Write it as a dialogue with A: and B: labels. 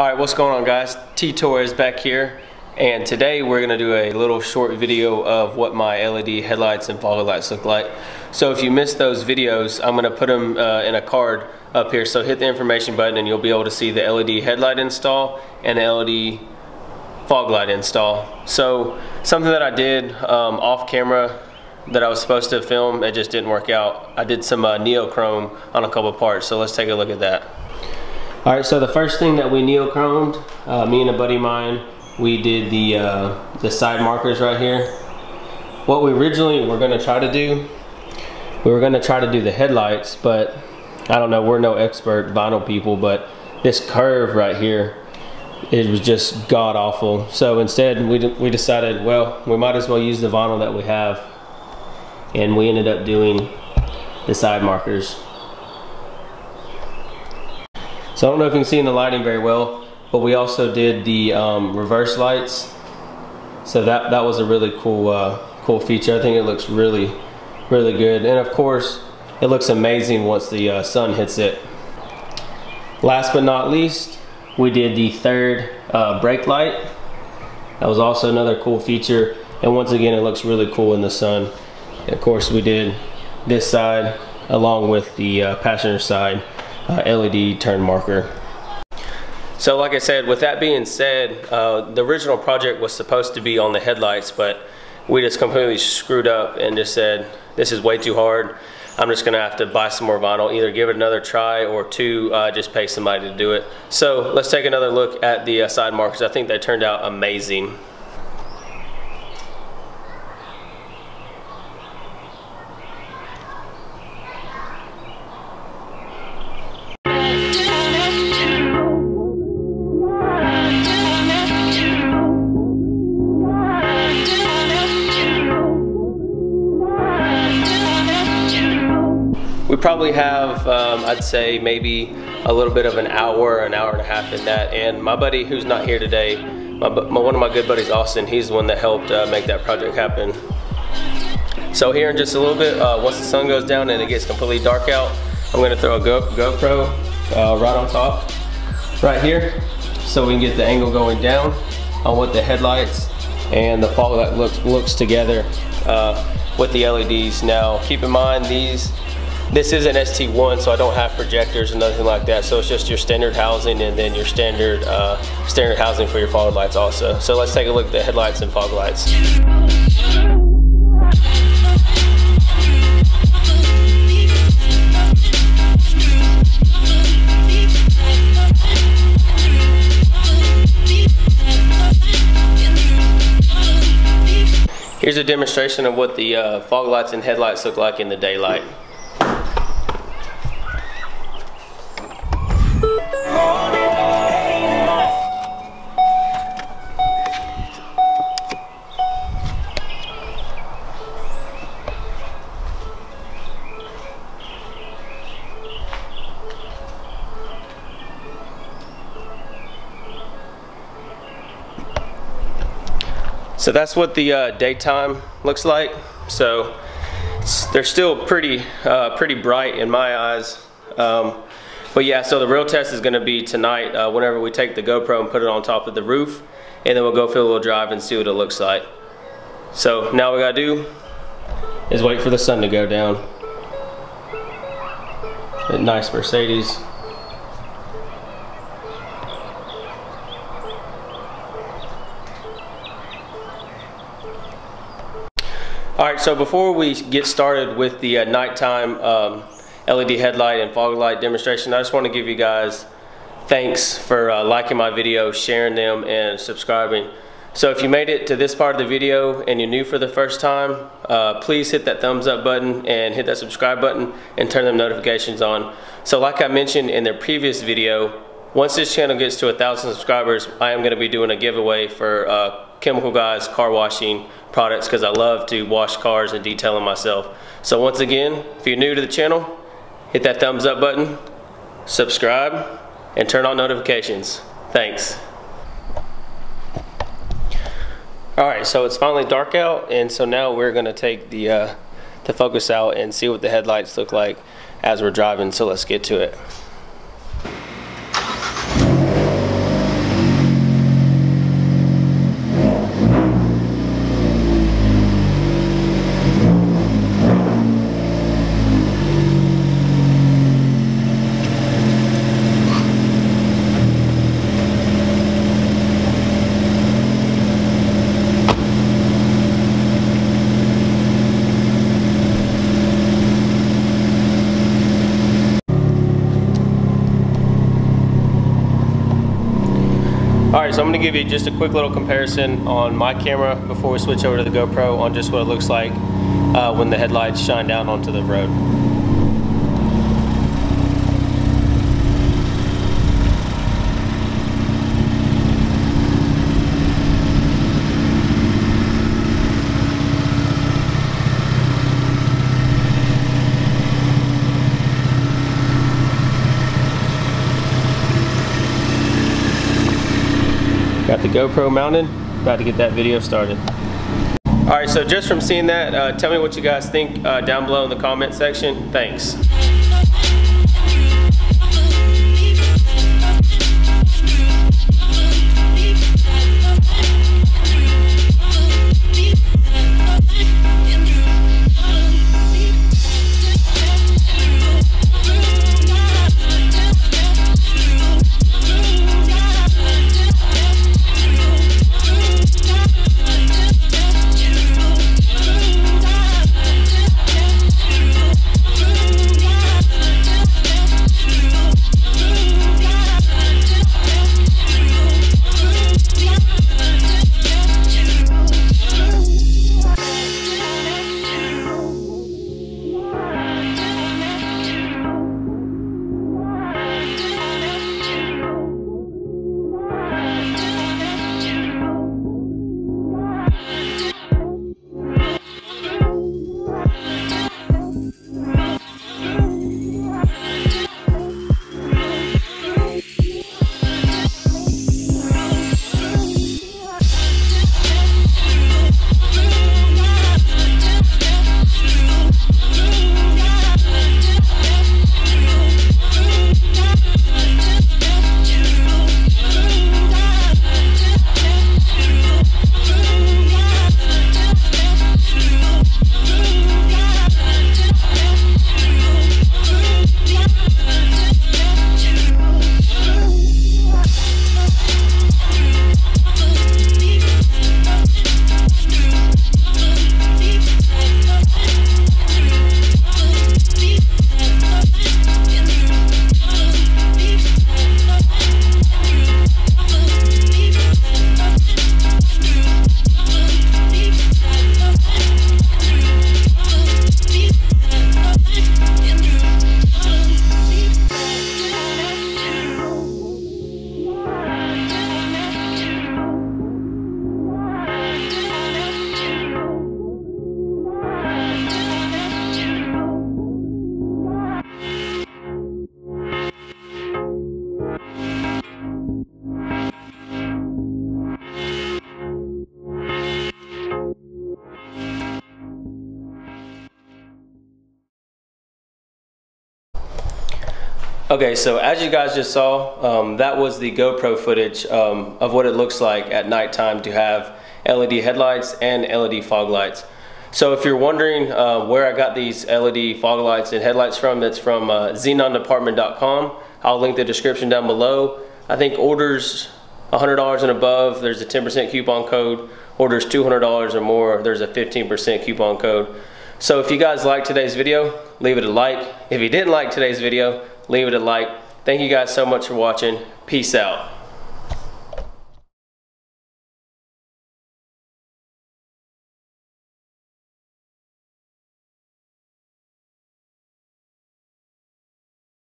A: All right, what's going on guys? T Torres back here and today we're going to do a little short video of what my LED headlights and fog lights look like. So if you missed those videos, I'm going to put them uh, in a card up here. So hit the information button and you'll be able to see the LED headlight install and the LED fog light install. So something that I did um, off camera that I was supposed to film, it just didn't work out. I did some uh, neochrome on a couple parts, so let's take a look at that. All right, so the first thing that we neochromed, uh, me and a buddy of mine, we did the, uh, the side markers right here. What we originally were gonna try to do, we were gonna try to do the headlights, but I don't know, we're no expert vinyl people, but this curve right here, it was just god awful. So instead we, we decided, well, we might as well use the vinyl that we have. And we ended up doing the side markers. So I don't know if you can see in the lighting very well, but we also did the um, reverse lights. So that, that was a really cool, uh, cool feature. I think it looks really, really good. And of course, it looks amazing once the uh, sun hits it. Last but not least, we did the third uh, brake light. That was also another cool feature. And once again, it looks really cool in the sun. Of course, we did this side along with the uh, passenger side uh, LED turn marker. So like I said, with that being said, uh, the original project was supposed to be on the headlights, but we just completely screwed up and just said, this is way too hard. I'm just gonna have to buy some more vinyl, either give it another try or two, uh, just pay somebody to do it. So let's take another look at the uh, side markers. I think they turned out amazing. Probably have, um, I'd say, maybe a little bit of an hour, an hour and a half in that. And my buddy, who's not here today, my, my, one of my good buddies, Austin, he's the one that helped uh, make that project happen. So here in just a little bit, uh, once the sun goes down and it gets completely dark out, I'm gonna throw a Go GoPro uh, right on top, right here, so we can get the angle going down on what the headlights and the fog light looks, looks together uh, with the LEDs. Now, keep in mind these this is an ST1, so I don't have projectors and nothing like that. So it's just your standard housing and then your standard uh, standard housing for your fog lights also. So let's take a look at the headlights and fog lights. Here's a demonstration of what the uh, fog lights and headlights look like in the daylight. So that's what the uh, daytime looks like. So they're still pretty, uh, pretty bright in my eyes. Um, but yeah, so the real test is gonna be tonight uh, whenever we take the GoPro and put it on top of the roof and then we'll go for a little drive and see what it looks like. So now we gotta do is wait for the sun to go down. A nice Mercedes. All right, so before we get started with the uh, nighttime um, LED headlight and fog light demonstration, I just want to give you guys thanks for uh, liking my video, sharing them, and subscribing. So if you made it to this part of the video and you're new for the first time, uh, please hit that thumbs up button and hit that subscribe button and turn them notifications on. So like I mentioned in the previous video, once this channel gets to a thousand subscribers, I am going to be doing a giveaway for uh, Chemical Guys car washing products because I love to wash cars and detail them myself. So once again, if you're new to the channel, hit that thumbs up button, subscribe, and turn on notifications. Thanks. All right, so it's finally dark out, and so now we're gonna take the, uh, the focus out and see what the headlights look like as we're driving, so let's get to it. So I'm gonna give you just a quick little comparison on my camera before we switch over to the GoPro on just what it looks like uh, when the headlights shine down onto the road. Got the GoPro mounted, about to get that video started. All right, so just from seeing that, uh, tell me what you guys think uh, down below in the comment section. Thanks. Okay, so as you guys just saw, um, that was the GoPro footage um, of what it looks like at nighttime to have LED headlights and LED fog lights. So if you're wondering uh, where I got these LED fog lights and headlights from, that's from uh, xenondepot.com. I'll link the description down below. I think orders $100 and above, there's a 10% coupon code. Orders $200 or more, there's a 15% coupon code. So if you guys liked today's video, leave it a like. If you didn't like today's video, leave it a like. Thank you guys so much for watching. Peace out.